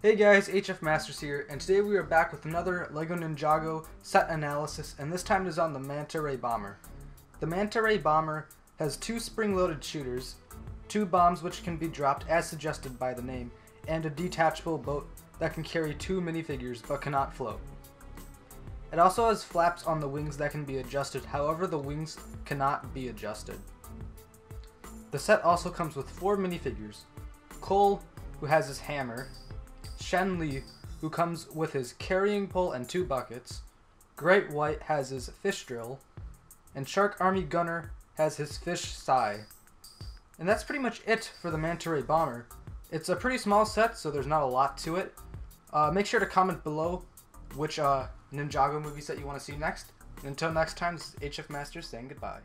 Hey guys, HF Masters here, and today we are back with another LEGO Ninjago set analysis, and this time it is on the Manta Ray Bomber. The Manta Ray Bomber has two spring-loaded shooters, two bombs which can be dropped as suggested by the name, and a detachable boat that can carry two minifigures but cannot float. It also has flaps on the wings that can be adjusted, however the wings cannot be adjusted. The set also comes with four minifigures. Cole, who has his hammer, Shen Li, who comes with his carrying pole and two buckets, Great White has his fish drill, and Shark Army Gunner has his fish sai. And that's pretty much it for the Manta Ray Bomber. It's a pretty small set, so there's not a lot to it. Uh, make sure to comment below which uh, Ninjago movie set you want to see next. And until next time, this is HF Masters saying goodbye.